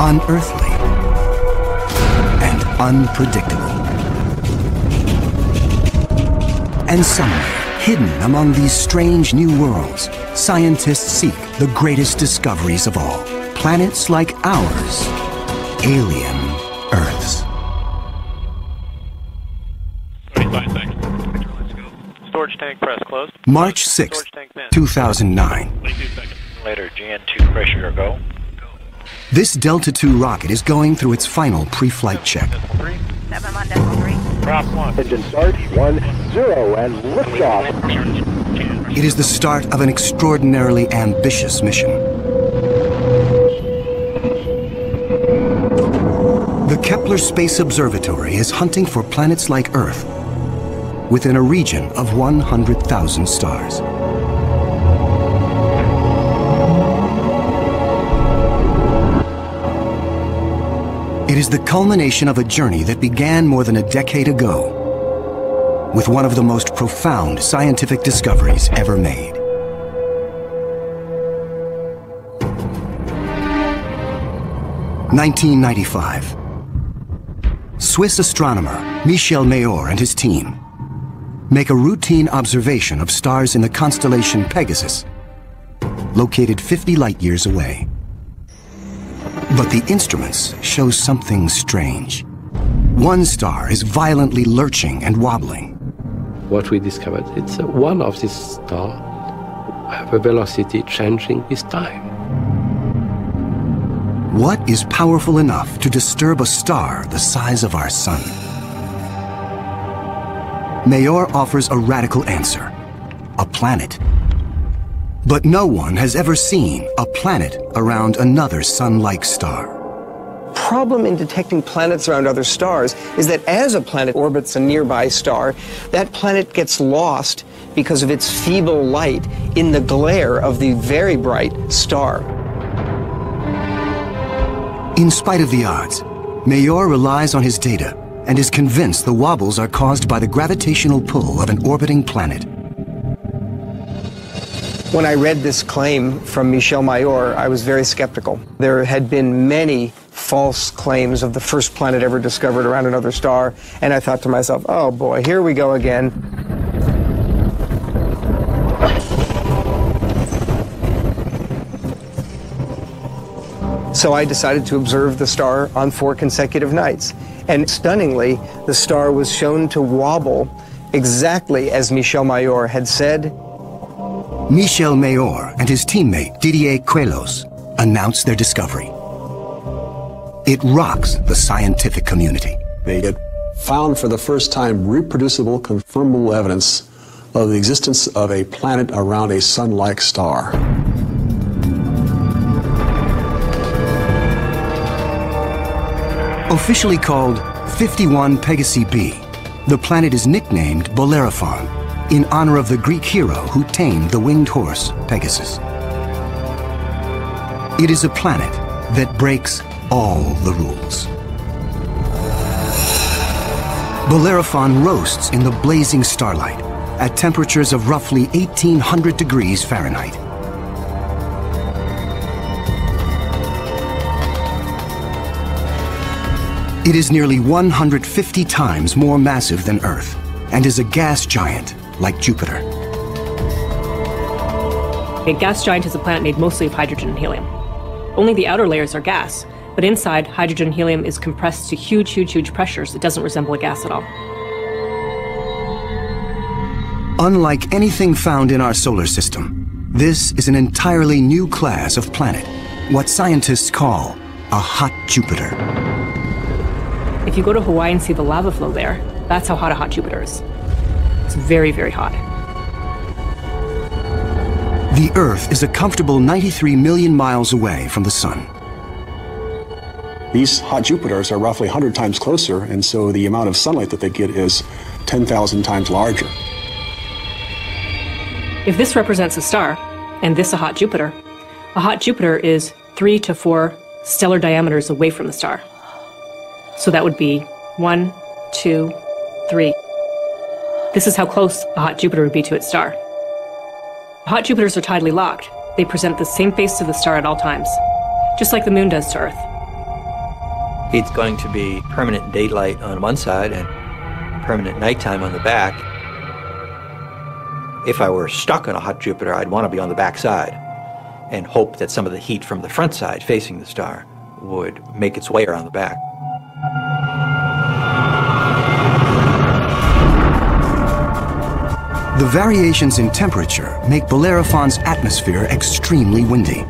unearthly, and unpredictable. And somewhere, hidden among these strange new worlds, scientists seek the greatest discoveries of all. Planets like ours, alien Earths. Storage tank press closed. March 6, Storage tank vent. 2009. Later, GN2 pressure go. This Delta II rocket is going through its final pre-flight check. Seven one decimal three. Drop one. Engine start, one, zero, and liftoff. It is the start of an extraordinarily ambitious mission. The Kepler Space Observatory is hunting for planets like Earth within a region of 100,000 stars. It is the culmination of a journey that began more than a decade ago with one of the most profound scientific discoveries ever made. Nineteen ninety-five. Swiss astronomer Michel Mayor and his team make a routine observation of stars in the constellation Pegasus, located 50 light years away. But the instruments show something strange. One star is violently lurching and wobbling. what we discovered, it's one of these stars have a velocity changing with time. What is powerful enough to disturb a star the size of our sun? Mayor offers a radical answer a planet. But no one has ever seen a planet around another sun like star. problem in detecting planets around other stars is that as a planet orbits a nearby star, that planet gets lost because of its feeble light in the glare of the very bright star. In spite of the odds, Mayor relies on his data and is convinced the wobbles are caused by the gravitational pull of an orbiting planet. When I read this claim from Michel Mayor, I was very skeptical. There had been many false claims of the first planet ever discovered around another star, and I thought to myself, oh boy, here we go again. So I decided to observe the star on four consecutive nights. And stunningly, the star was shown to wobble exactly as Michel Mayor had said Michel Mayor and his teammate Didier Queloz announce their discovery. It rocks the scientific community. They had found for the first time reproducible, confirmable evidence of the existence of a planet around a sun like star. Officially called 51 Pegasi b, the planet is nicknamed Bellerophon in honor of the Greek hero who tamed the winged horse Pegasus. It is a planet that breaks all the rules. Bellerophon roasts in the blazing starlight at temperatures of roughly 1800 degrees Fahrenheit. It is nearly 150 times more massive than Earth and is a gas giant like Jupiter. A gas giant is a planet made mostly of hydrogen and helium. Only the outer layers are gas, but inside, hydrogen and helium is compressed to huge, huge, huge pressures. It doesn't resemble a gas at all. Unlike anything found in our solar system, this is an entirely new class of planet, what scientists call a hot Jupiter. If you go to Hawaii and see the lava flow there, that's how hot a hot Jupiter is. It's very, very hot. The Earth is a comfortable 93 million miles away from the Sun. These hot Jupiters are roughly 100 times closer, and so the amount of sunlight that they get is 10,000 times larger. If this represents a star, and this a hot Jupiter, a hot Jupiter is three to four stellar diameters away from the star. So that would be one, two, three. This is how close a hot Jupiter would be to its star. Hot Jupiters are tidally locked. They present the same face to the star at all times, just like the moon does to Earth. It's going to be permanent daylight on one side and permanent nighttime on the back. If I were stuck on a hot Jupiter, I'd want to be on the back side and hope that some of the heat from the front side facing the star would make its way around the back. The variations in temperature make Bellerophon's atmosphere extremely windy.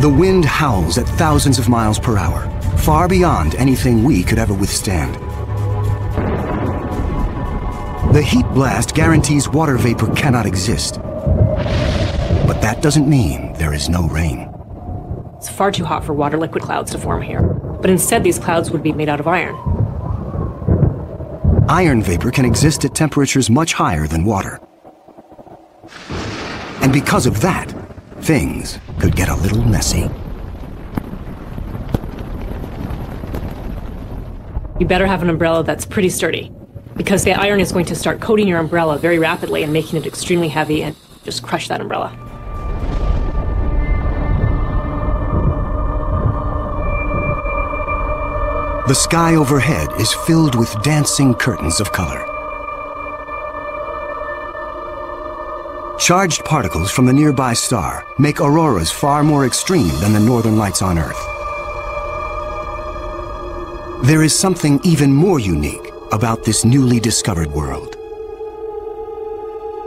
The wind howls at thousands of miles per hour, far beyond anything we could ever withstand. The heat blast guarantees water vapor cannot exist. But that doesn't mean there is no rain. It's far too hot for water liquid clouds to form here. But instead, these clouds would be made out of iron. Iron vapor can exist at temperatures much higher than water. And because of that, things could get a little messy. You better have an umbrella that's pretty sturdy, because the iron is going to start coating your umbrella very rapidly and making it extremely heavy and just crush that umbrella. The sky overhead is filled with dancing curtains of color. Charged particles from the nearby star make auroras far more extreme than the northern lights on Earth. There is something even more unique about this newly discovered world.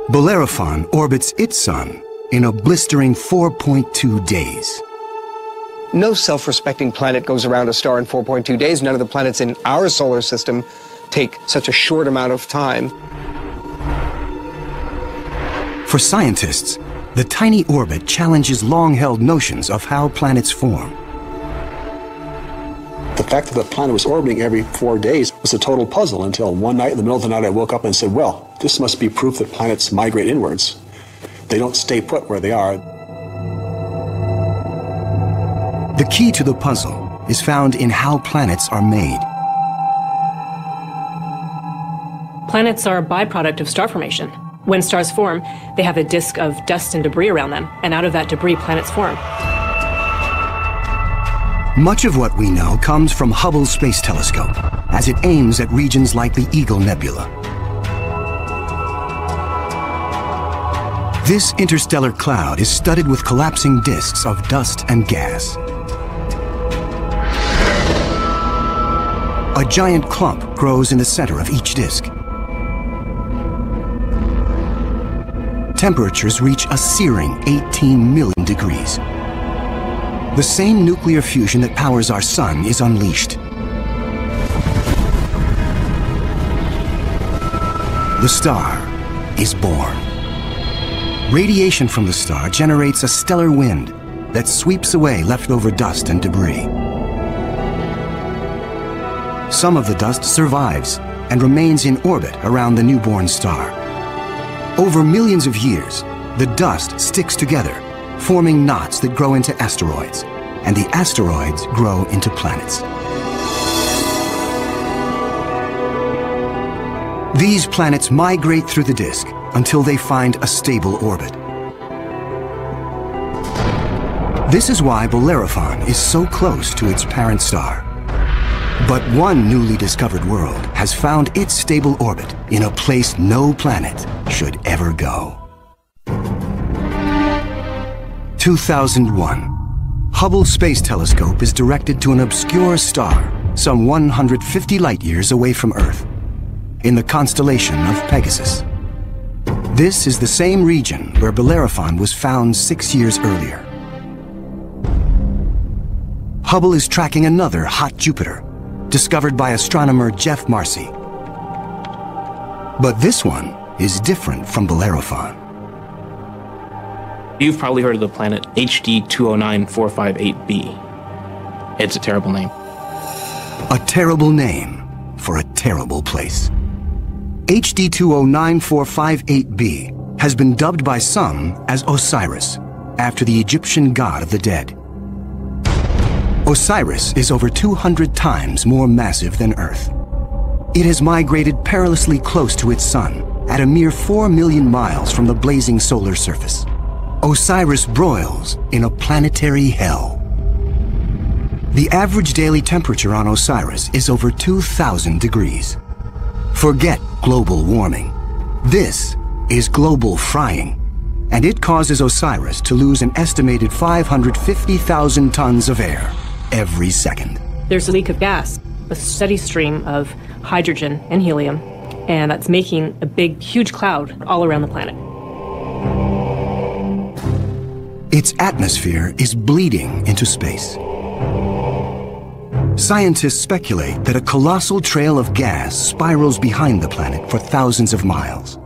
Bellerophon orbits its sun in a blistering 4.2 days. No self-respecting planet goes around a star in 4.2 days. None of the planets in our solar system take such a short amount of time. For scientists, the tiny orbit challenges long-held notions of how planets form. The fact that the planet was orbiting every four days was a total puzzle until one night in the middle of the night I woke up and said, well, this must be proof that planets migrate inwards. They don't stay put where they are. The key to the puzzle is found in how planets are made. Planets are a byproduct of star formation. When stars form, they have a disk of dust and debris around them, and out of that debris, planets form. Much of what we know comes from Hubble Space Telescope, as it aims at regions like the Eagle Nebula. This interstellar cloud is studded with collapsing disks of dust and gas. A giant clump grows in the center of each disk. Temperatures reach a searing 18 million degrees. The same nuclear fusion that powers our sun is unleashed. The star is born. Radiation from the star generates a stellar wind that sweeps away leftover dust and debris. Some of the dust survives and remains in orbit around the newborn star. Over millions of years, the dust sticks together, forming knots that grow into asteroids, and the asteroids grow into planets. These planets migrate through the disk until they find a stable orbit. This is why Bellerophon is so close to its parent star. But one newly discovered world has found its stable orbit in a place no planet should ever go. 2001. Hubble Space Telescope is directed to an obscure star some 150 light years away from Earth, in the constellation of Pegasus. This is the same region where Bellerophon was found six years earlier. Hubble is tracking another hot Jupiter, discovered by astronomer Geoff Marcy. But this one is different from Bellerophon. You've probably heard of the planet HD 209458b. It's a terrible name. A terrible name for a terrible place. HD 209458b has been dubbed by some as Osiris, after the Egyptian god of the dead. Osiris is over 200 times more massive than Earth. It has migrated perilously close to its sun, at a mere 4 million miles from the blazing solar surface. Osiris broils in a planetary hell. The average daily temperature on Osiris is over 2,000 degrees. Forget global warming. This is global frying, and it causes Osiris to lose an estimated 550,000 tons of air every second. There's a leak of gas, a steady stream of hydrogen and helium, and that's making a big, huge cloud all around the planet. Its atmosphere is bleeding into space. Scientists speculate that a colossal trail of gas spirals behind the planet for thousands of miles.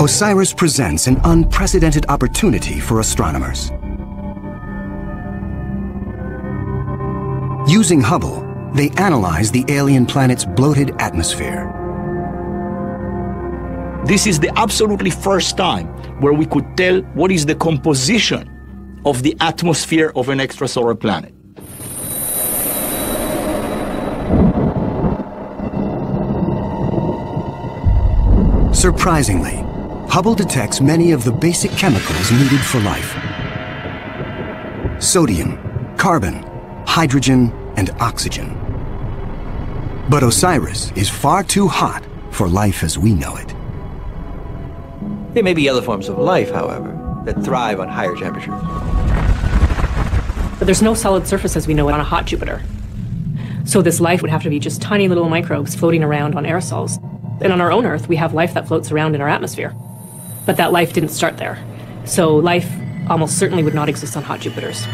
Osiris presents an unprecedented opportunity for astronomers. Using Hubble, they analyze the alien planet's bloated atmosphere. This is the absolutely first time where we could tell what is the composition of the atmosphere of an extrasolar planet. Surprisingly, Hubble detects many of the basic chemicals needed for life. Sodium, carbon, hydrogen, and oxygen. But Osiris is far too hot for life as we know it. There may be other forms of life, however, that thrive on higher temperatures. But there's no solid surface as we know it on a hot Jupiter. So this life would have to be just tiny little microbes floating around on aerosols. And on our own Earth, we have life that floats around in our atmosphere. But that life didn't start there. So life almost certainly would not exist on hot Jupiters.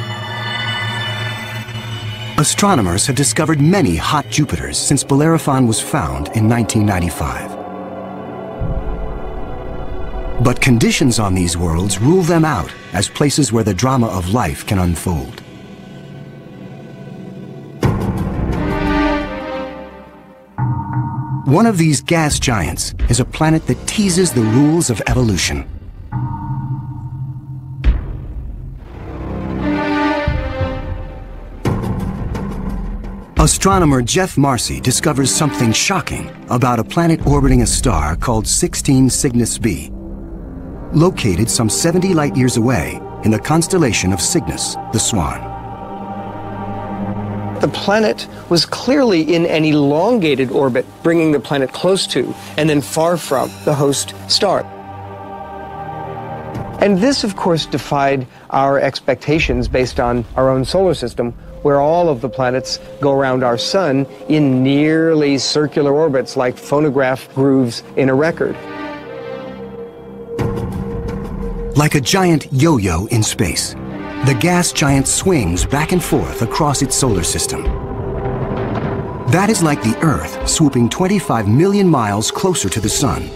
Astronomers have discovered many hot Jupiters since Bellerophon was found in 1995. But conditions on these worlds rule them out as places where the drama of life can unfold. One of these gas giants is a planet that teases the rules of evolution. Astronomer Geoff Marcy discovers something shocking about a planet orbiting a star called 16 Cygnus b, located some 70 light years away in the constellation of Cygnus, the Swan. The planet was clearly in an elongated orbit, bringing the planet close to and then far from the host star. And this, of course, defied our expectations based on our own solar system, where all of the planets go around our sun in nearly circular orbits like phonograph grooves in a record. Like a giant yo-yo in space, the gas giant swings back and forth across its solar system. That is like the Earth swooping 25 million miles closer to the Sun,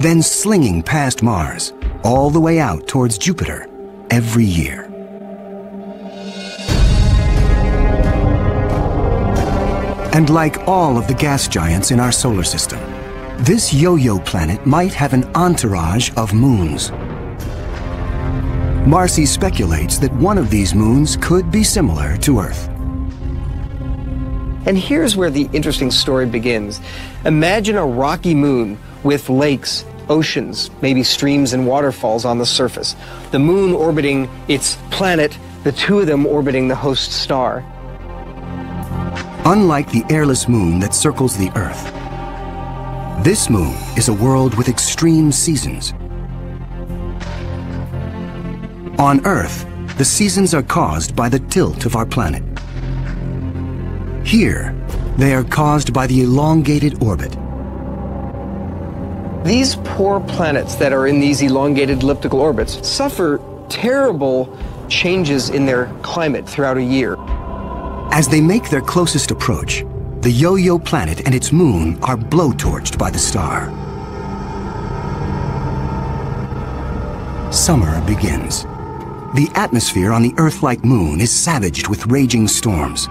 then slinging past Mars, all the way out towards Jupiter every year. And like all of the gas giants in our solar system, this yo-yo planet might have an entourage of moons. Marcy speculates that one of these moons could be similar to Earth. And here's where the interesting story begins. Imagine a rocky moon with lakes, oceans, maybe streams and waterfalls on the surface. The moon orbiting its planet, the two of them orbiting the host star. Unlike the airless moon that circles the Earth, this moon is a world with extreme seasons. On Earth, the seasons are caused by the tilt of our planet. Here, they are caused by the elongated orbit. These poor planets that are in these elongated elliptical orbits suffer terrible changes in their climate throughout a year. As they make their closest approach, the yo-yo planet and its moon are blowtorched by the star. Summer begins. The atmosphere on the Earth-like moon is savaged with raging storms.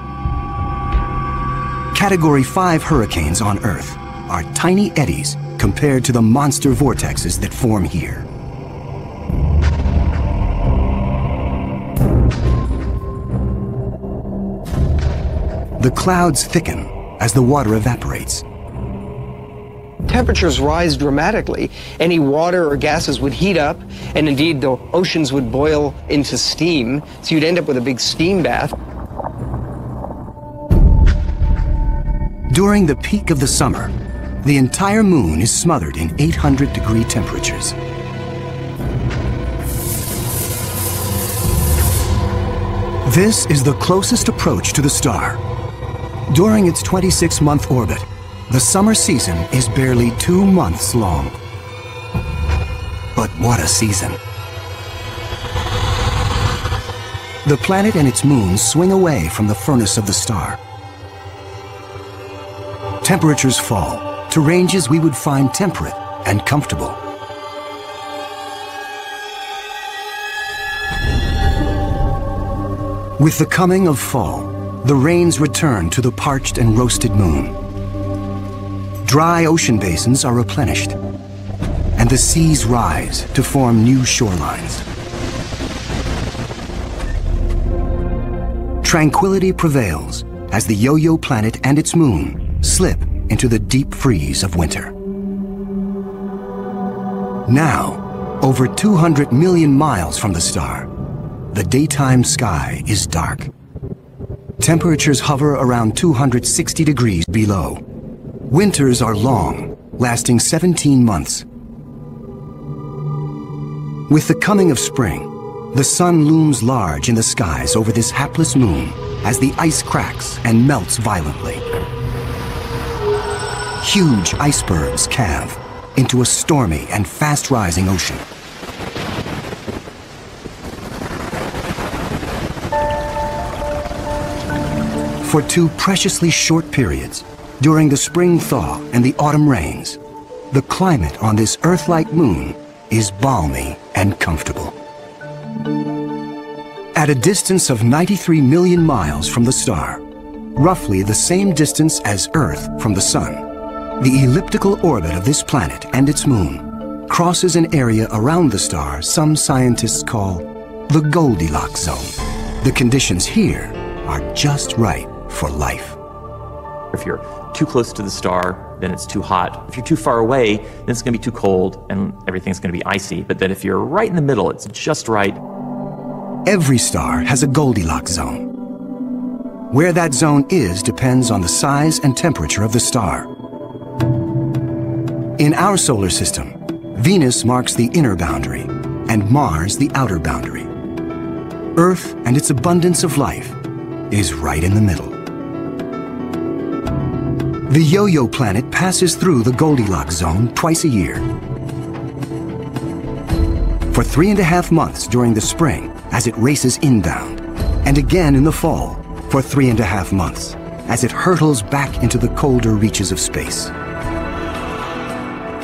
Category 5 hurricanes on Earth are tiny eddies compared to the monster vortexes that form here. The clouds thicken as the water evaporates. temperatures rise dramatically. Any water or gases would heat up, and indeed the oceans would boil into steam, so you'd end up with a big steam bath. During the peak of the summer, the entire moon is smothered in 800 degree temperatures. This is the closest approach to the star. During its 26 month orbit, the summer season is barely two months long. But what a season! The planet and its moon swing away from the furnace of the star. Temperatures fall to ranges we would find temperate and comfortable. With the coming of fall, the rains return to the parched and roasted moon. Dry ocean basins are replenished, and the seas rise to form new shorelines. Tranquility prevails as the yo-yo planet and its moon slip into the deep freeze of winter. Now, over 200 million miles from the star, the daytime sky is dark. Temperatures hover around 260 degrees below. Winters are long, lasting 17 months. With the coming of spring, the sun looms large in the skies over this hapless moon as the ice cracks and melts violently. Huge icebergs calve into a stormy and fast-rising ocean. For two preciously short periods, during the spring thaw and the autumn rains, the climate on this Earth-like moon is balmy and comfortable. At a distance of 93 million miles from the star, roughly the same distance as Earth from the Sun, the elliptical orbit of this planet and its moon crosses an area around the star some scientists call the Goldilocks zone. The conditions here are just right for life. If you're too close to the star, then it's too hot. If you're too far away, then it's going to be too cold and everything's going to be icy. But then if you're right in the middle, it's just right. Every star has a Goldilocks zone. Where that zone is depends on the size and temperature of the star. In our solar system, Venus marks the inner boundary and Mars the outer boundary. Earth and its abundance of life is right in the middle. The yo-yo planet passes through the Goldilocks zone twice a year. For three and a half months during the spring as it races inbound, and again in the fall for three and a half months as it hurtles back into the colder reaches of space.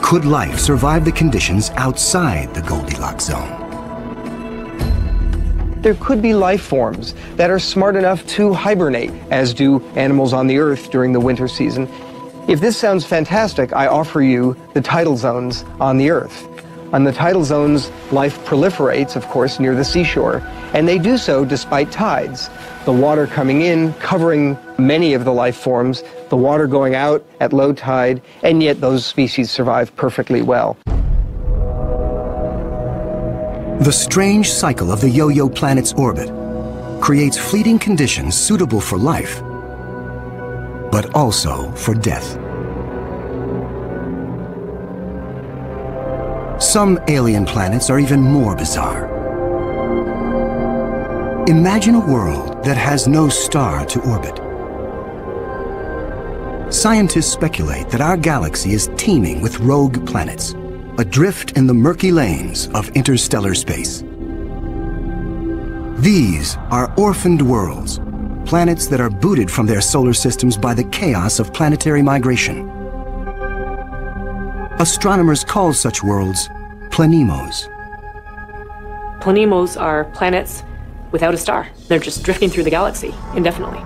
Could life survive the conditions outside the Goldilocks zone? There could be life forms that are smart enough to hibernate, as do animals on the Earth during the winter season. If this sounds fantastic, I offer you the tidal zones on the Earth. On the tidal zones, life proliferates, of course, near the seashore, and they do so despite tides. The water coming in, covering many of the life forms, the water going out at low tide, and yet those species survive perfectly well. The strange cycle of the yo-yo planet's orbit creates fleeting conditions suitable for life, but also for death. Some alien planets are even more bizarre. Imagine a world that has no star to orbit. Scientists speculate that our galaxy is teeming with rogue planets, adrift in the murky lanes of interstellar space. These are orphaned worlds, planets that are booted from their solar systems by the chaos of planetary migration. Astronomers call such worlds planemos. Planemos are planets without a star. They're just drifting through the galaxy indefinitely.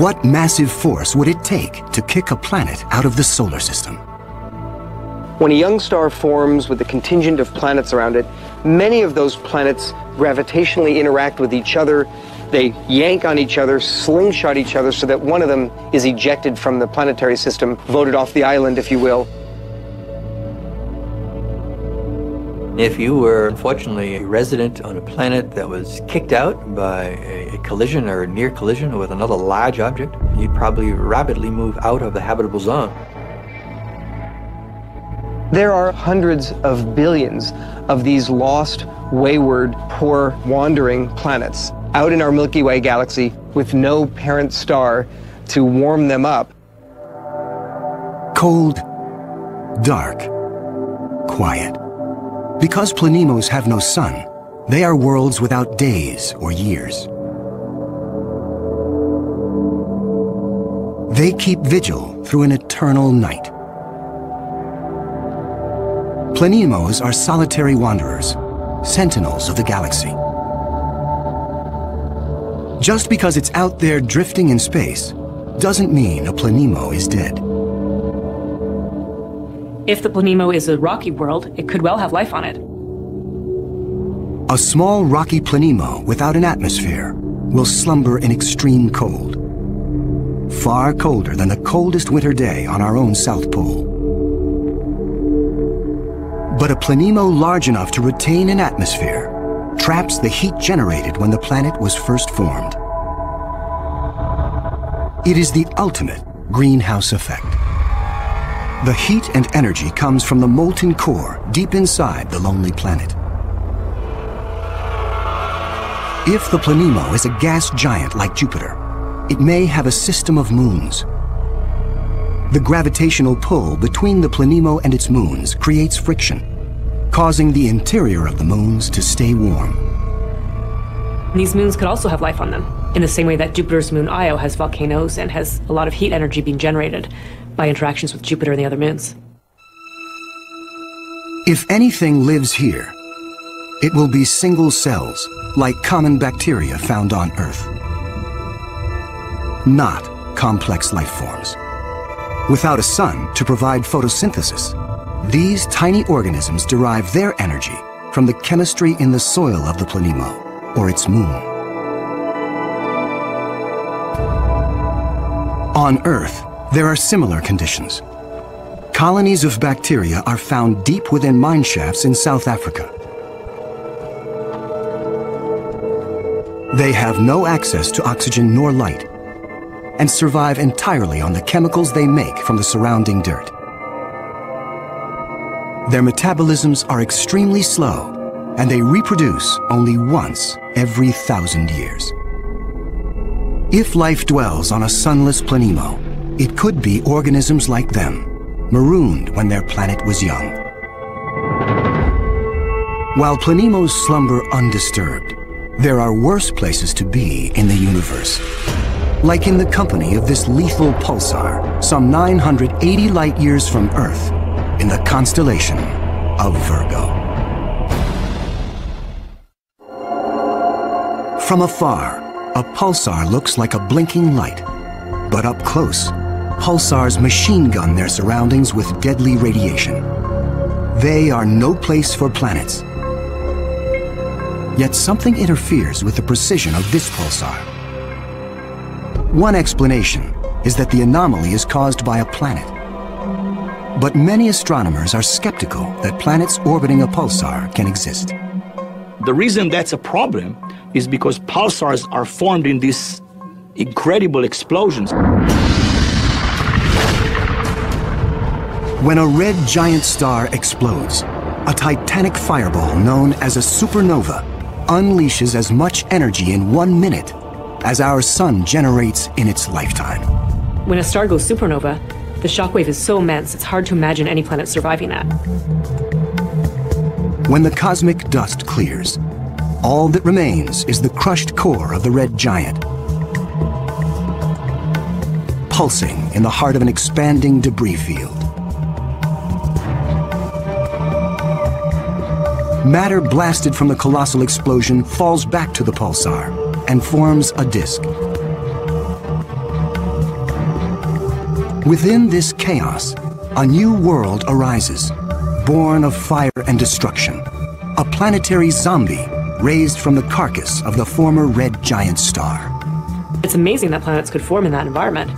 What massive force would it take to kick a planet out of the solar system? When a young star forms with a contingent of planets around it, many of those planets gravitationally interact with each other, They yank on each other, slingshot each other, so that one of them is ejected from the planetary system, voted off the island, if you will. If you were unfortunately a resident on a planet that was kicked out by a, collision or a near collision with another large object, you'd probably rapidly move out of the habitable zone. There are hundreds of billions of these lost, wayward, poor, wandering planets out in our Milky Way galaxy with no parent star to warm them up. Cold, dark, quiet. Because planemos have no sun, they are worlds without days or years. They keep vigil through an eternal night. Planemos are solitary wanderers, sentinels of the galaxy. Just because it's out there drifting in space doesn't mean a planemo is dead. If the Planemo is a rocky world, it could well have life on it. A small rocky planemo without an atmosphere will slumber in extreme cold. Far colder than the coldest winter day on our own South Pole. But a planemo large enough to retain an atmosphere traps the heat generated when the planet was first formed. It is the ultimate greenhouse effect. The heat and energy comes from the molten core deep inside the lonely planet. If the Planemo is a gas giant like Jupiter, it may have a system of moons. The gravitational pull between the Planemo and its moons creates friction, causing the interior of the moons to stay warm. These moons could also have life on them, in the same way that Jupiter's moon Io has volcanoes and has a lot of heat energy being generated by interactions with Jupiter and the other moons. If anything lives here, it will be single cells, like common bacteria found on Earth. Not complex life forms. Without a sun to provide photosynthesis, these tiny organisms derive their energy from the chemistry in the soil of the Planemo, or its moon. On Earth, there are similar conditions. Colonies of bacteria are found deep within mine shafts in South Africa. They have no access to oxygen nor light and survive entirely on the chemicals they make from the surrounding dirt. Their metabolisms are extremely slow and they reproduce only once every thousand years. If life dwells on a sunless planemo, it could be organisms like them, marooned when their planet was young. While planemos slumber undisturbed, there are worse places to be in the universe. Like in the company of this lethal pulsar, some 980 light years from Earth, in the constellation of Virgo. From afar, a pulsar looks like a blinking light, but up close, pulsars machine gun their surroundings with deadly radiation. They are no place for planets. Yet something interferes with the precision of this pulsar. One explanation is that the anomaly is caused by a planet. But many astronomers are skeptical that planets orbiting a pulsar can exist. The reason that's a problem is because pulsars are formed in these incredible explosions. When a red giant star explodes, a titanic fireball known as a supernova unleashes as much energy in one minute as our sun generates in its lifetime. When a star goes supernova, the shockwave is so immense it's hard to imagine any planet surviving that. When the cosmic dust clears, all that remains is the crushed core of the red giant, pulsing in the heart of an expanding debris field. Matter blasted from the colossal explosion falls back to the pulsar and forms a disk. Within this chaos, a new world arises, born of fire and destruction, a planetary zombie raised from the carcass of the former red giant star. It's amazing that planets could form in that environment.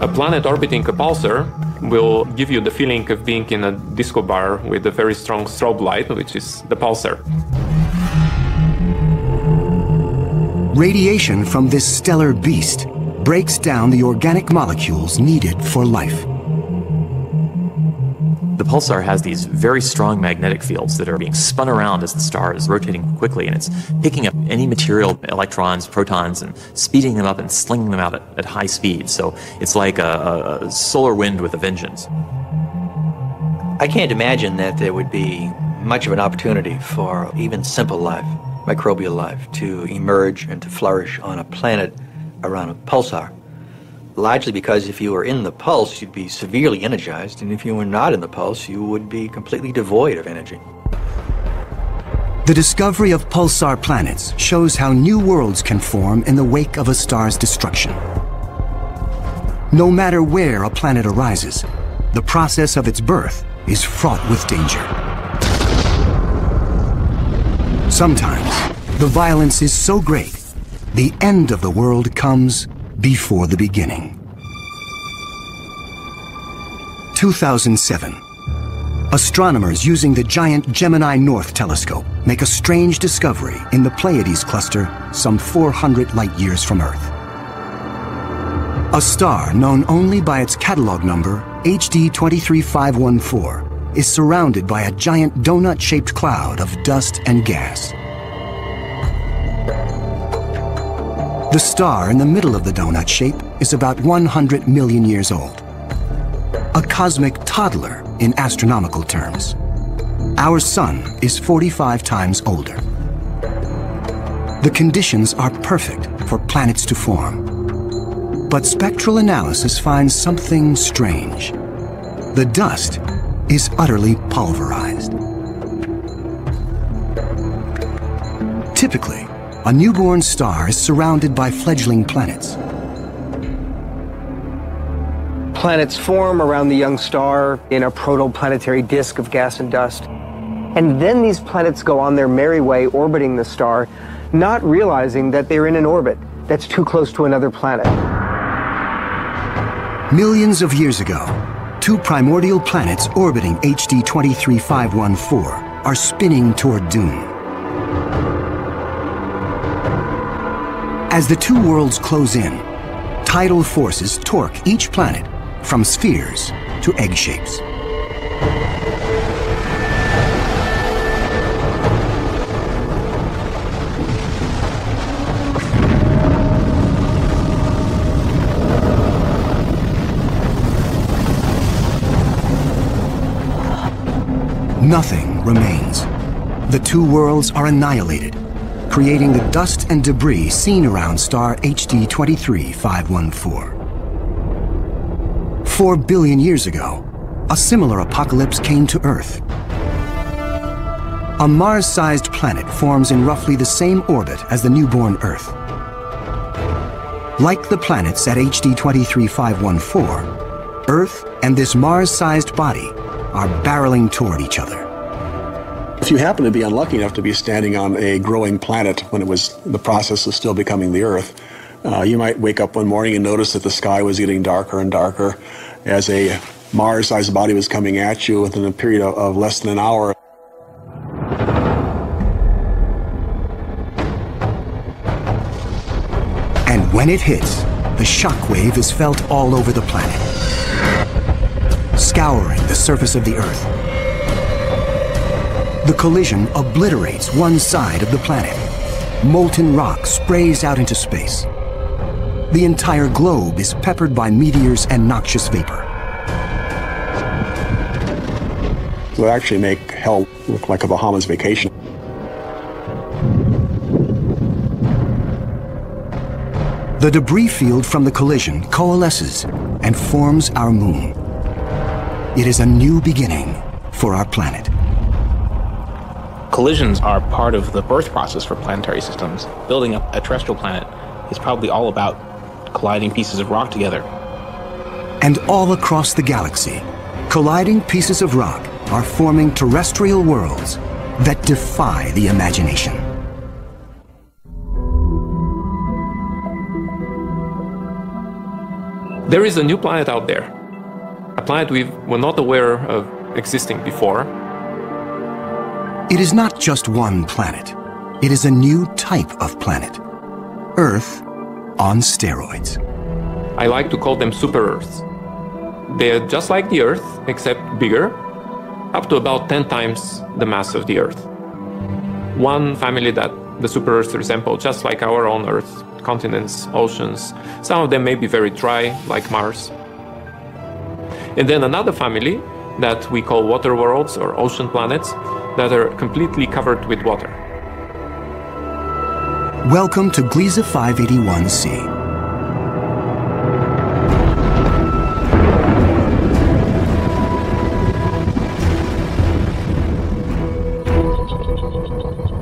A planet orbiting a pulsar will give you the feeling of being in a disco bar with a very strong strobe light, which is the pulsar. Radiation from this stellar beast breaks down the organic molecules needed for life. The pulsar has these very strong magnetic fields that are being spun around as the star is rotating quickly, and it's picking up any material, electrons, protons, and speeding them up and slinging them out at, at high speed. So it's like a, a, a solar wind with a vengeance. I can't imagine that there would be much of an opportunity for even simple life, microbial life, to emerge and to flourish on a planet around a pulsar largely because if you were in the pulse, you'd be severely energized, and if you were not in the pulse, you would be completely devoid of energy. The discovery of pulsar planets shows how new worlds can form in the wake of a star's destruction. No matter where a planet arises, the process of its birth is fraught with danger. Sometimes, the violence is so great, the end of the world comes before the beginning. 2007. Astronomers using the giant Gemini North telescope make a strange discovery in the Pleiades cluster some 400 light years from Earth. A star known only by its catalog number, HD 23514, is surrounded by a giant donut-shaped cloud of dust and gas. The star in the middle of the donut shape is about 100 million years old. A cosmic toddler in astronomical terms. Our sun is 45 times older. The conditions are perfect for planets to form. But spectral analysis finds something strange. The dust is utterly pulverized. Typically, a newborn star is surrounded by fledgling planets. Planets form around the young star in a protoplanetary disk of gas and dust. And then these planets go on their merry way orbiting the star, not realizing that they're in an orbit that's too close to another planet. Millions of years ago, two primordial planets orbiting HD 23514 are spinning toward doom. As the two worlds close in, tidal forces torque each planet from spheres to egg shapes. Nothing remains. The two worlds are annihilated, creating the dust and debris seen around star HD 23514. Four billion years ago, a similar apocalypse came to Earth. A Mars-sized planet forms in roughly the same orbit as the newborn Earth. Like the planets at HD 23514, Earth and this Mars-sized body are barreling toward each other. You happen to be unlucky enough to be standing on a growing planet when it was the process of still becoming the Earth, uh, you might wake up one morning and notice that the sky was getting darker and darker as a Mars-sized body was coming at you within a period of, of less than an hour. And when it hits, the shock wave is felt all over the planet, scouring the surface of the Earth. The collision obliterates one side of the planet. Molten rock sprays out into space. The entire globe is peppered by meteors and noxious vapor. It would actually make hell look like a Bahamas vacation. The debris field from the collision coalesces and forms our moon. It is a new beginning for our planet. Collisions are part of the birth process for planetary systems. Building up a terrestrial planet is probably all about colliding pieces of rock together. And all across the galaxy, colliding pieces of rock are forming terrestrial worlds that defy the imagination. There is a new planet out there, a planet we were not aware of existing before. It is not just one planet. It is a new type of planet. Earth on steroids. I like to call them super Earths. They're just like the Earth, except bigger, up to about 10 times the mass of the Earth. One family that the super Earths resemble, just like our own Earth, continents, oceans. Some of them may be very dry, like Mars. And then another family that we call water worlds or ocean planets that are completely covered with water. Welcome to Gliese 581c.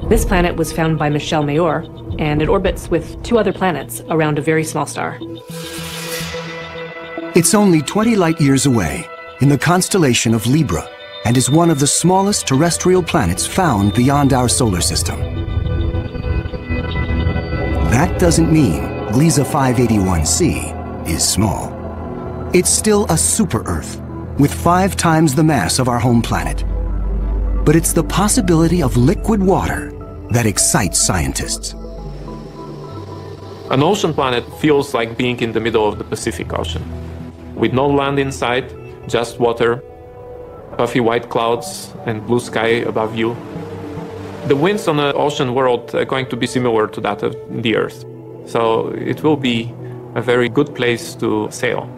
This planet was found by Michel Mayor, and it orbits with two other planets around a very small star. It's only 20 light years away, in the constellation of Libra, and is one of the smallest terrestrial planets found beyond our solar system. That doesn't mean Gliese 581c is small. It's still a super-Earth, with five times the mass of our home planet. But it's the possibility of liquid water that excites scientists. An ocean planet feels like being in the middle of the Pacific Ocean, with no land in sight, just water, puffy white clouds, and blue sky above you. The winds on the ocean world are going to be similar to that of the Earth, so it will be a very good place to sail.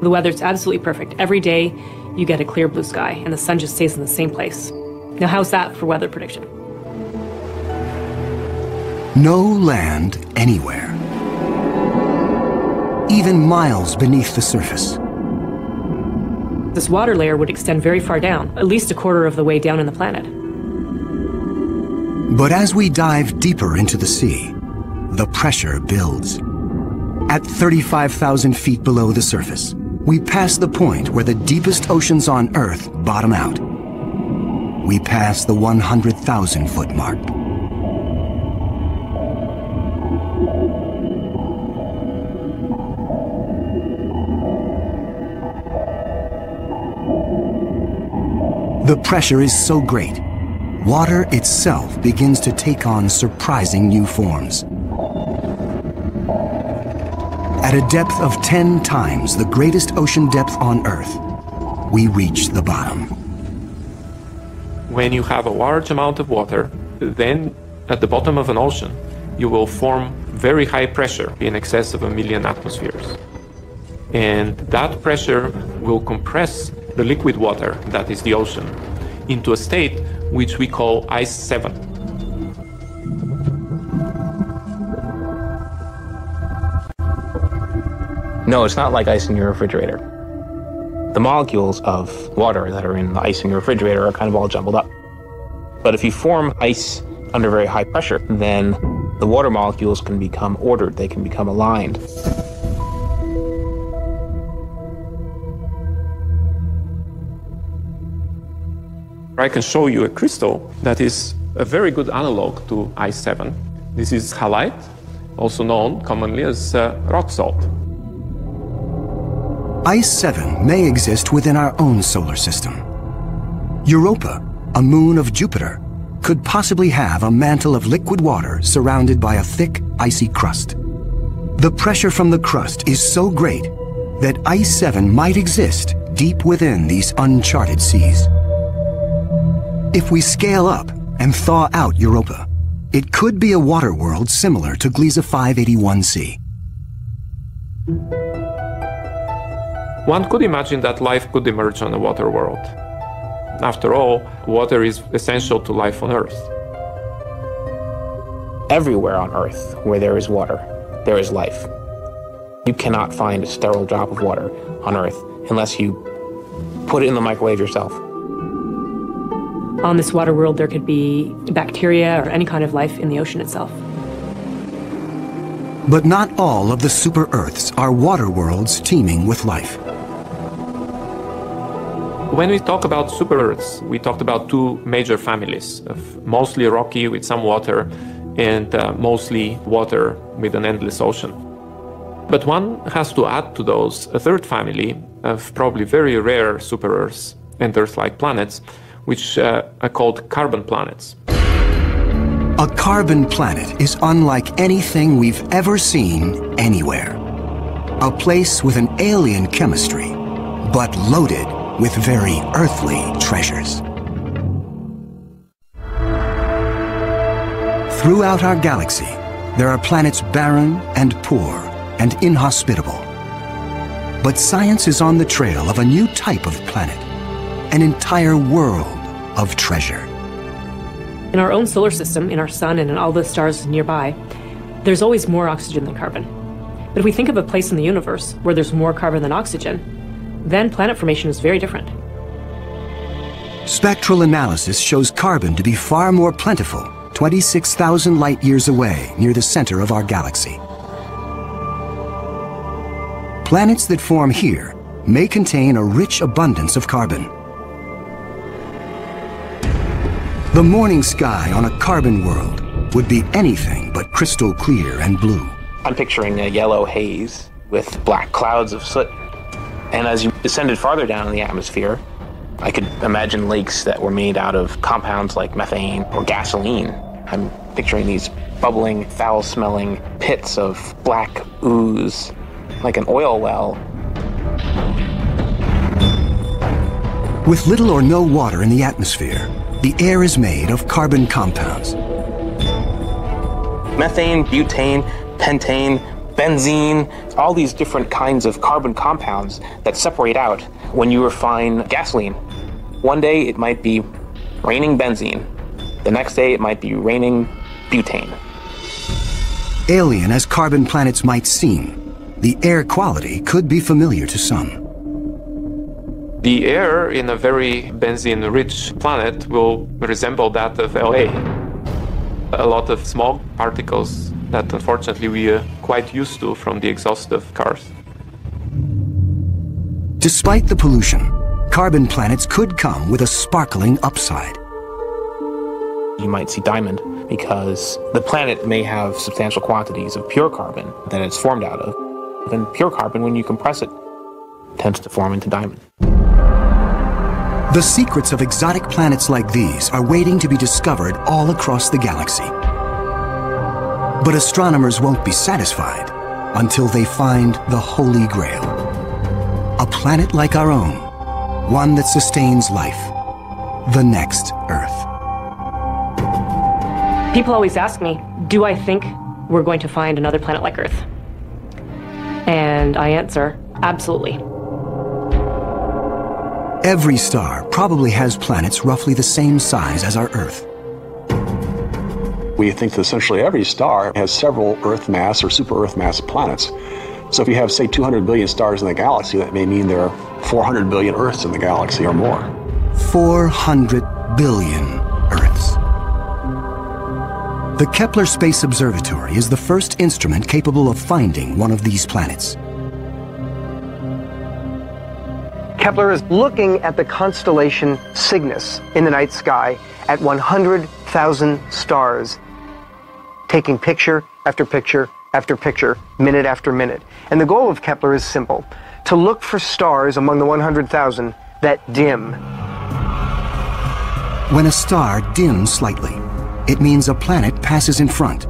The weather's absolutely perfect. Every day you get a clear blue sky, and the sun just stays in the same place. Now, how's that for weather prediction? No land anywhere. Even miles beneath the surface. This water layer would extend very far down, at least a quarter of the way down in the planet. But as we dive deeper into the sea, the pressure builds. At 35,000 feet below the surface, we pass the point where the deepest oceans on Earth bottom out. We pass the 100,000 foot mark. The pressure is so great, water itself begins to take on surprising new forms. At a depth of 10 times the greatest ocean depth on Earth, we reach the bottom. When you have a large amount of water, then at the bottom of an ocean, you will form very high pressure in excess of a million atmospheres. And that pressure will compress the liquid water, that is the ocean, into a state which we call ice 7. No, it's not like ice in your refrigerator. The molecules of water that are in the ice in your refrigerator are kind of all jumbled up. But if you form ice under very high pressure, then the water molecules can become ordered, they can become aligned. I can show you a crystal that is a very good analog to ice 7. This is halite, also known commonly as uh, rock salt. Ice 7 may exist within our own solar system. Europa, a moon of Jupiter, could possibly have a mantle of liquid water surrounded by a thick, icy crust. The pressure from the crust is so great that Ice 7 might exist deep within these uncharted seas. If we scale up and thaw out Europa, it could be a water world similar to Gliese 581c. One could imagine that life could emerge on a water world. After all, water is essential to life on Earth. Everywhere on Earth where there is water, there is life. You cannot find a sterile drop of water on Earth unless you put it in the microwave yourself. On this water world, there could be bacteria or any kind of life in the ocean itself. But not all of the super Earths are water worlds teeming with life. When we talk about super Earths, we talked about two major families of mostly rocky with some water and uh, mostly water with an endless ocean. But one has to add to those a third family of probably very rare super Earths and Earth like planets, which uh, are called carbon planets. A carbon planet is unlike anything we've ever seen anywhere. A place with an alien chemistry, but loaded with very earthly treasures. Throughout our galaxy, there are planets barren and poor and inhospitable. But science is on the trail of a new type of planet, an entire world of treasure. In our own solar system, in our sun, and in all the stars nearby, there's always more oxygen than carbon. But if we think of a place in the universe where there's more carbon than oxygen, then planet formation is very different. Spectral analysis shows carbon to be far more plentiful 26,000 light years away near the center of our galaxy. Planets that form here may contain a rich abundance of carbon. The morning sky on a carbon world would be anything but crystal clear and blue. I'm picturing a yellow haze with black clouds of soot. And as you descended farther down in the atmosphere, I could imagine lakes that were made out of compounds like methane or gasoline. I'm picturing these bubbling, foul smelling pits of black ooze, like an oil well. With little or no water in the atmosphere, the air is made of carbon compounds. Methane, butane, pentane, benzene, all these different kinds of carbon compounds that separate out when you refine gasoline. One day it might be raining benzene, the next day it might be raining butane. Alien as carbon planets might seem, the air quality could be familiar to some. The air in a very benzene rich planet will resemble that of LA. A lot of smog particles that unfortunately we are quite used to from the exhaust of cars. Despite the pollution, carbon planets could come with a sparkling upside. You might see diamond because the planet may have substantial quantities of pure carbon that it's formed out of. And pure carbon, when you compress it, tends to form into diamond. The secrets of exotic planets like these are waiting to be discovered all across the galaxy. But astronomers won't be satisfied until they find the Holy Grail. A planet like our own, one that sustains life, the next Earth. People always ask me, do I think we're going to find another planet like Earth? And I answer, absolutely. Every star probably has planets roughly the same size as our Earth. We think that essentially every star has several Earth mass or super Earth mass planets. So if you have, say, 200 billion stars in the galaxy, that may mean there are 400 billion Earths in the galaxy or more. 400 billion Earths. The Kepler Space Observatory is the first instrument capable of finding one of these planets. Kepler is looking at the constellation Cygnus in the night sky at 100,000 stars, taking picture after picture after picture, minute after minute. And the goal of Kepler is simple to look for stars among the 100,000 that dim. When a star dims slightly, it means a planet passes in front,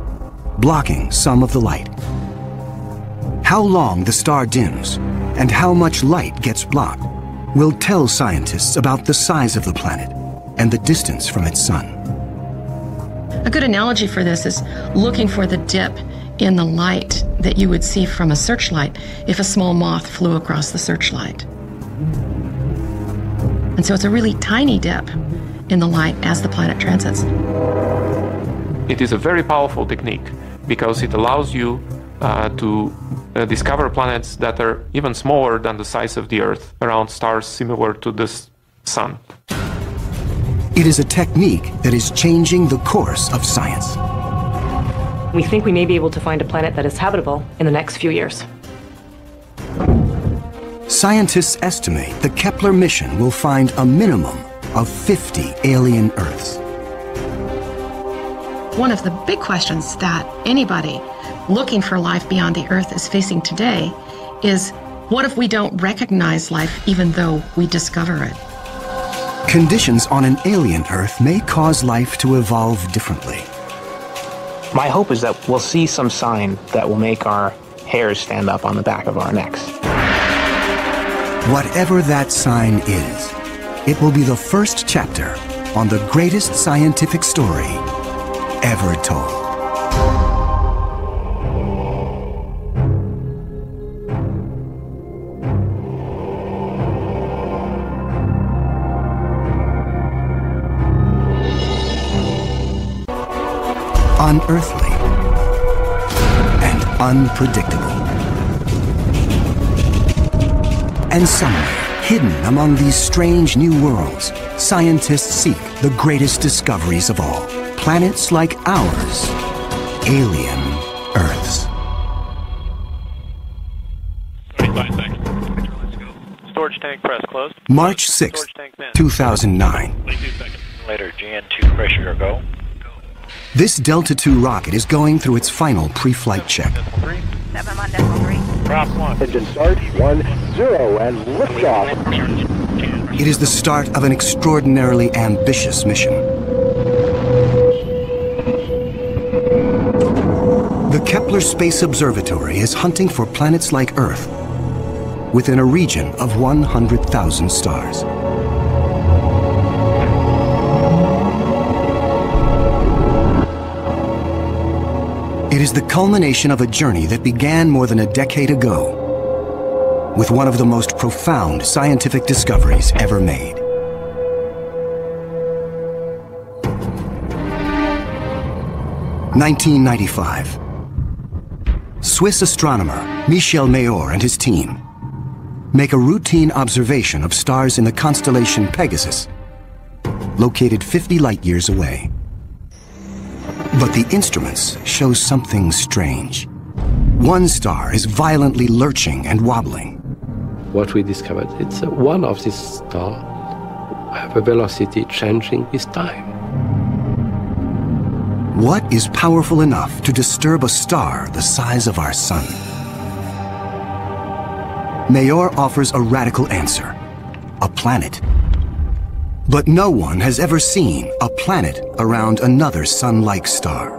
blocking some of the light. How long the star dims and how much light gets blocked will tell scientists about the size of the planet and the distance from its sun. A good analogy for this is looking for the dip in the light that you would see from a searchlight if a small moth flew across the searchlight. And so it's a really tiny dip in the light as the planet transits. It is a very powerful technique because it allows you uh, to uh, discover planets that are even smaller than the size of the Earth around stars similar to the Sun. It is a technique that is changing the course of science. We think we may be able to find a planet that is habitable in the next few years. Scientists estimate the Kepler mission will find a minimum of 50 alien Earths. One of the big questions that anybody looking for life beyond the Earth is facing today is what if we don't recognize life even though we discover it? Conditions on an alien Earth may cause life to evolve differently. My hope is that we'll see some sign that will make our hairs stand up on the back of our necks. Whatever that sign is, it will be the first chapter on the greatest scientific story ever told. Unearthly and unpredictable. And somewhere, hidden among these strange new worlds, scientists seek the greatest discoveries of all. Planets like ours, alien Earths. Storage tank press closed. March 6, 2009. Later, GN2 pressure go. This Delta II rocket is going through its final pre-flight check. Prop one. Engine start. One, zero, and liftoff. It is the start of an extraordinarily ambitious mission. The Kepler Space Observatory is hunting for planets like Earth within a region of 100,000 stars. It is the culmination of a journey that began more than a decade ago with one of the most profound scientific discoveries ever made. Nineteen ninety-five. Swiss astronomer Michel Mayor and his team make a routine observation of stars in the constellation Pegasus, located 50 light years away. But the instruments show something strange. One star is violently lurching and wobbling. What we discovered, it's one of these stars have a velocity changing with time. What is powerful enough to disturb a star the size of our sun? Mayor offers a radical answer a planet. But no one has ever seen a planet around another sun like star.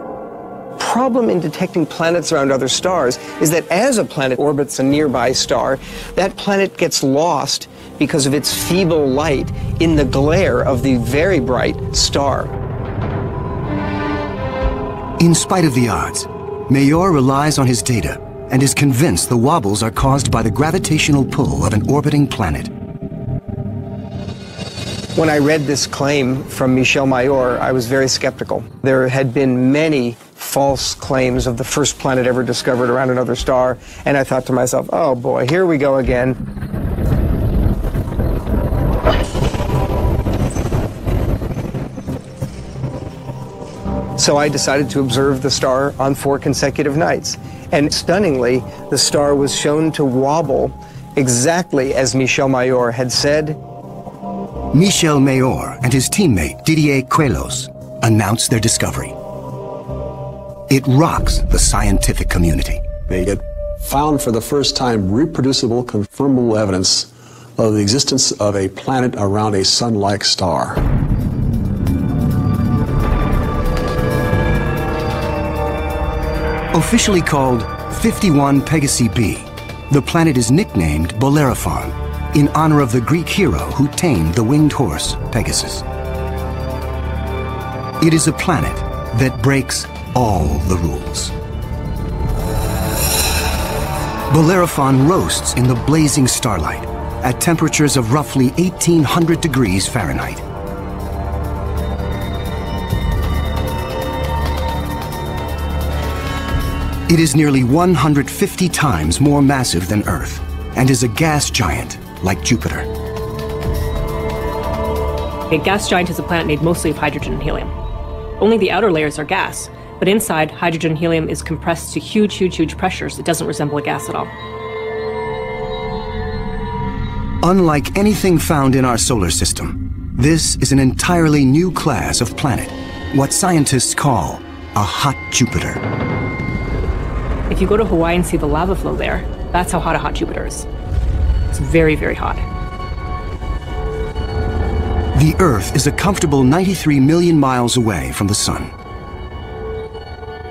Problem in detecting planets around other stars is that as a planet orbits a nearby star, that planet gets lost because of its feeble light in the glare of the very bright star. In spite of the odds, Mayor relies on his data and is convinced the wobbles are caused by the gravitational pull of an orbiting planet. When I read this claim from Michel Mayor, I was very skeptical. There had been many false claims of the first planet ever discovered around another star, and I thought to myself, oh boy, here we go again. So I decided to observe the star on four consecutive nights. And stunningly, the star was shown to wobble exactly as Michel Mayor had said. Michel Mayor and his teammate Didier Queloz announce their discovery. It rocks the scientific community. They had found for the first time reproducible, confirmable evidence of the existence of a planet around a sun like star. Officially called 51 Pegasi b, the planet is nicknamed Bellerophon in honor of the Greek hero who tamed the winged horse Pegasus. It is a planet that breaks all the rules. Bellerophon roasts in the blazing starlight at temperatures of roughly 1800 degrees Fahrenheit. It is nearly 150 times more massive than Earth and is a gas giant like Jupiter. A gas giant is a planet made mostly of hydrogen and helium. Only the outer layers are gas, but inside, hydrogen and helium is compressed to huge, huge, huge pressures. It doesn't resemble a gas at all. Unlike anything found in our solar system, this is an entirely new class of planet, what scientists call a hot Jupiter. If you go to Hawaii and see the lava flow there, that's how hot a hot Jupiter is. It's very, very hot. The Earth is a comfortable 93 million miles away from the Sun.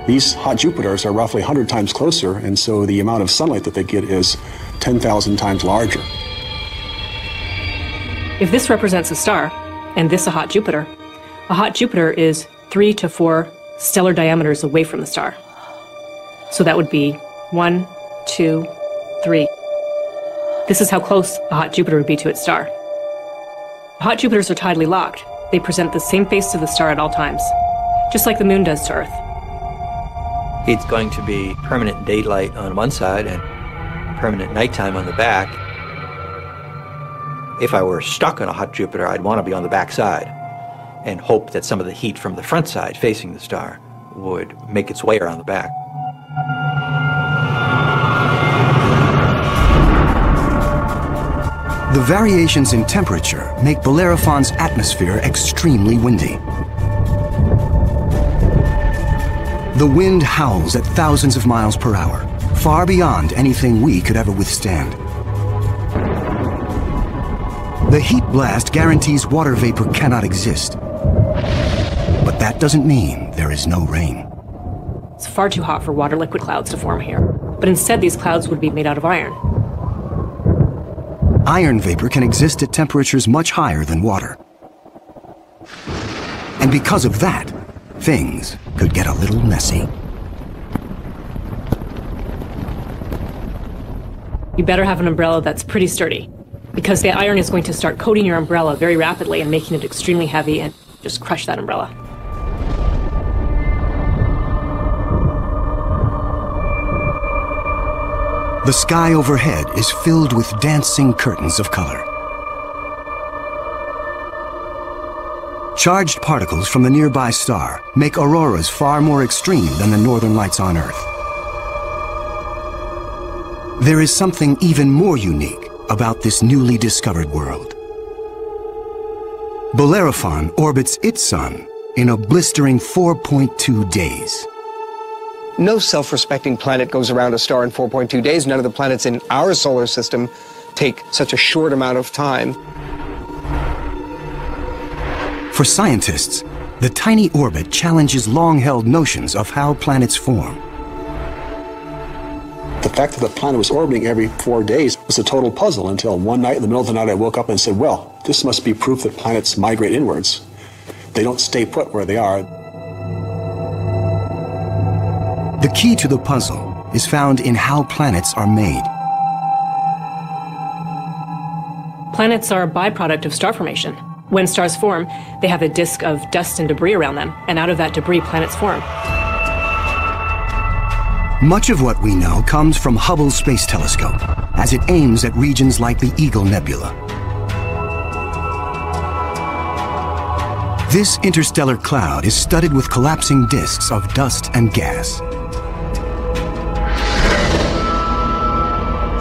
These hot Jupiters are roughly 100 times closer, and so the amount of sunlight that they get is 10,000 times larger. If this represents a star, and this a hot Jupiter, a hot Jupiter is three to four stellar diameters away from the star. So that would be one, two, three. This is how close a hot Jupiter would be to its star. Hot Jupiters are tidally locked. They present the same face to the star at all times, just like the moon does to Earth. It's going to be permanent daylight on one side and permanent nighttime on the back. If I were stuck on a hot Jupiter, I'd want to be on the back side and hope that some of the heat from the front side facing the star would make its way around the back. The variations in temperature make Bellerophon's atmosphere extremely windy. The wind howls at thousands of miles per hour, far beyond anything we could ever withstand. The heat blast guarantees water vapor cannot exist. But that doesn't mean there is no rain. It's far too hot for water liquid clouds to form here. But instead, these clouds would be made out of iron. Iron vapor can exist at temperatures much higher than water. And because of that, things could get a little messy. You better have an umbrella that's pretty sturdy, because the iron is going to start coating your umbrella very rapidly and making it extremely heavy and just crush that umbrella. The sky overhead is filled with dancing curtains of color. Charged particles from the nearby star make auroras far more extreme than the northern lights on Earth. There is something even more unique about this newly discovered world. Bellerophon orbits its sun in a blistering 4.2 days. No self-respecting planet goes around a star in 4.2 days. None of the planets in our solar system take such a short amount of time. For scientists, the tiny orbit challenges long-held notions of how planets form. The fact that the planet was orbiting every four days was a total puzzle until one night in the middle of the night I woke up and said, well, this must be proof that planets migrate inwards. They don't stay put where they are. The key to the puzzle is found in how planets are made. Planets are a byproduct of star formation. When stars form, they have a disk of dust and debris around them, and out of that debris, planets form. Much of what we know comes from Hubble's Space Telescope, as it aims at regions like the Eagle Nebula. This interstellar cloud is studded with collapsing disks of dust and gas.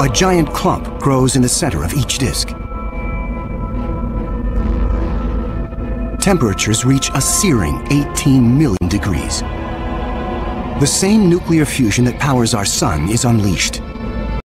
A giant clump grows in the center of each disk. Temperatures reach a searing 18 million degrees. The same nuclear fusion that powers our sun is unleashed.